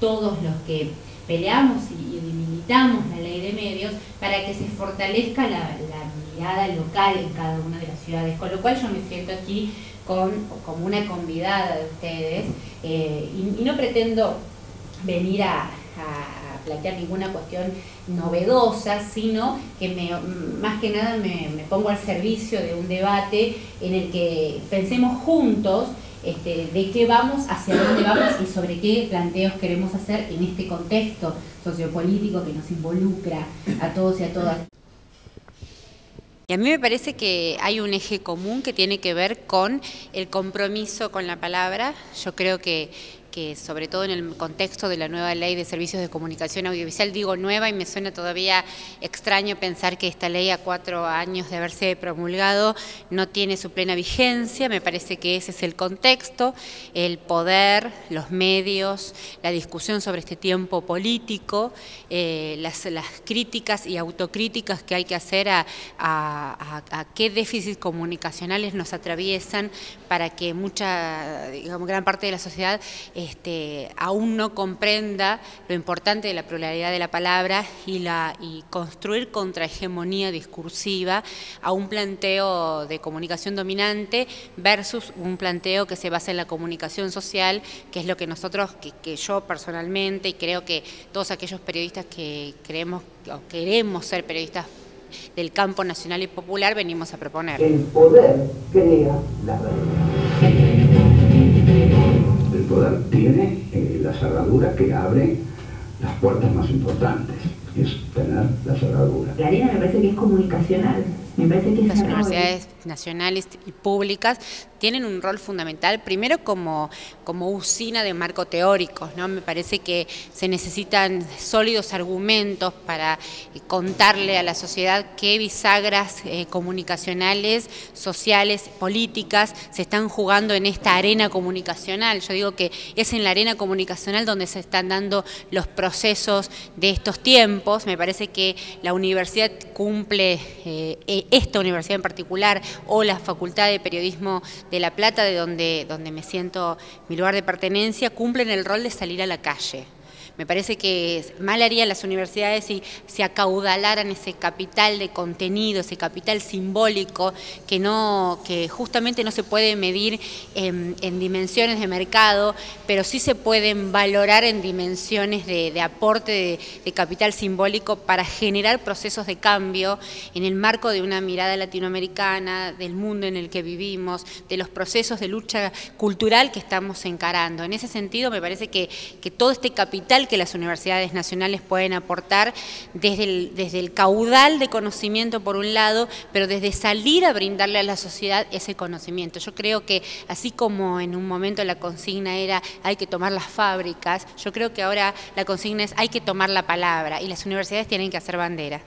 todos los que peleamos y, limitamos la ley de medios para que se fortalezca la, mirada local en cada una de las ciudades, con lo cual yo me siento aquí con, como una convidada de ustedes eh, y, no pretendo venir a, plantear ninguna cuestión novedosa, sino que más que nada me pongo al servicio de un debate en el que pensemos juntos este, de qué vamos, hacia dónde vamos y sobre qué planteos queremos hacer en este contexto sociopolítico que nos involucra a todos y a todas. Y a mí me parece que hay un eje común que tiene que ver con el compromiso con la palabra. Yo creo que que sobre todo en el contexto de la nueva ley de servicios de comunicación audiovisual, digo nueva y me suena todavía extraño pensar que esta ley a cuatro años de haberse promulgado no tiene su plena vigencia, me parece que ese es el contexto, el poder, los medios, la discusión sobre este tiempo político, eh, las, críticas y autocríticas que hay que hacer a, a qué déficits comunicacionales nos atraviesan para que mucha, digamos, gran parte de la sociedad este, aún no comprenda lo importante de la pluralidad de la palabra y, la, y construir contrahegemonía discursiva a un planteo de comunicación dominante versus un planteo que se basa en la comunicación social, que es lo que nosotros, que, yo personalmente y creo que todos aquellos periodistas que creemos o queremos ser periodistas del campo nacional y popular venimos a proponer. El poder crea la realidad poder tiene eh, la cerradura que abre las puertas más importantes, es tener la cerradura. La arena me parece que es comunicacional, me parece que es Las universidades nacionales y públicas tienen un rol fundamental, primero como, como usina de marco teórico, ¿no? Me parece que se necesitan sólidos argumentos para eh, contarle a la sociedad qué bisagras eh, comunicacionales, sociales, políticas se están jugando en esta arena comunicacional. Yo digo que es en la arena comunicacional donde se están dando los procesos de estos tiempos. Me parece que la universidad cumple, eh, e, esta universidad en particular, o la Facultad de Periodismo de La Plata, de donde, donde me siento mi lugar de pertenencia, cumplen el rol de salir a la calle. Me parece que mal harían las universidades si se acaudalaran ese capital de contenido, ese capital simbólico que, no, que justamente no se puede medir en, dimensiones de mercado, pero sí se pueden valorar en dimensiones de, aporte de, capital simbólico para generar procesos de cambio en el marco de una mirada latinoamericana, del mundo en el que vivimos, de los procesos de lucha cultural que estamos encarando. En ese sentido me parece que, que todo este capital que las universidades nacionales pueden aportar desde el, desde el caudal de conocimiento por un lado, pero desde salir a brindarle a la sociedad ese conocimiento. Yo creo que así como en un momento la consigna era hay que tomar las fábricas, yo creo que ahora la consigna es hay que tomar la palabra y las universidades tienen que hacer bandera.